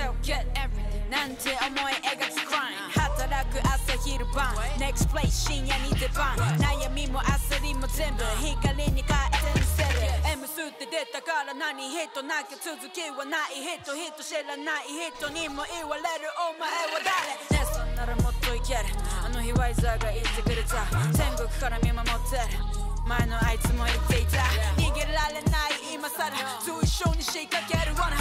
を get everything なんて思い描く crime 働く朝昼晩。Next place 深夜に出番。悩みも焦りも全部光に変えてみせる M スって出たから何人なきゃ続きはない人人知らない人にも言われるお前は誰？ねそんならもっといける。あの日ワイザーが言ってくれた。天国から見守ってる。前のあいつも言っていた。逃げられない今さらと一緒に仕掛ける罠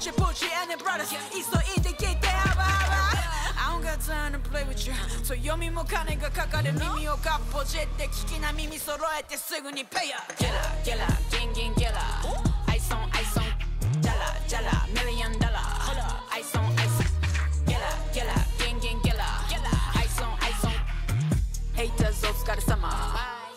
君グチプチ and brothers. 急いで聞いてあばあば I don't got time to play with you. そう読みも金がかかる耳をかっぽじって聞きな耳揃えてすぐにペイヤーゲラゲラギンギンゲラアイソンアイソンジャラジャラミリオンダラアイソンアイソンゲラゲラギンギンゲラアイソンアイソン Haters お疲れ様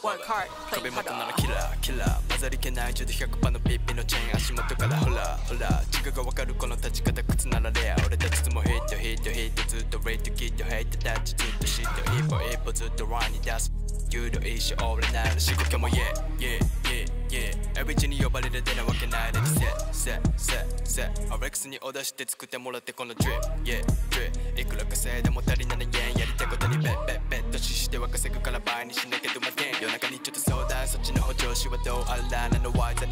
Work hard, play 壁元なら harder. キラーキラー混ざりけない中で100%のピッピのチェーン足元からほらほら違うがわかるこの立ち方靴ならレア俺たちもヒットヒットヒットずっとレイトキットヘイトタッチずっとシット一歩一歩ずっとランに出す有料一生俺なら仕事も Yeah yeah yeah yeah エビチに呼ばれるでなわけないでにセセセセアレックスにオーダーして作ってもらってこの Drip Yeah Drip いくら稼いでも足りない円やりたいことにベッベッベッとししては稼ぐから倍にしなきゃどまっと相談そっちの補助